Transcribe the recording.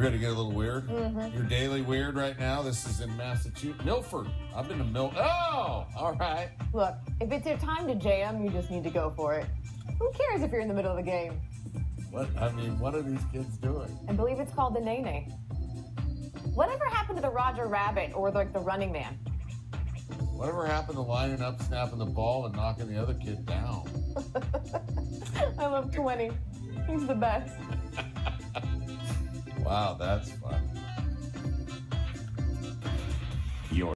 Ready to get a little weird? Mm-hmm. Your daily weird right now. This is in Massachusetts, Milford. I've been to Mil. Oh, all right. Look, if it's your time to jam, you just need to go for it. Who cares if you're in the middle of the game? What I mean, what are these kids doing? I believe it's called the Nae Nae. Whatever happened to the Roger Rabbit or like the Running Man? Whatever happened to lining up, snapping the ball, and knocking the other kid down? I love 20. He's the best. Wow, that's fun.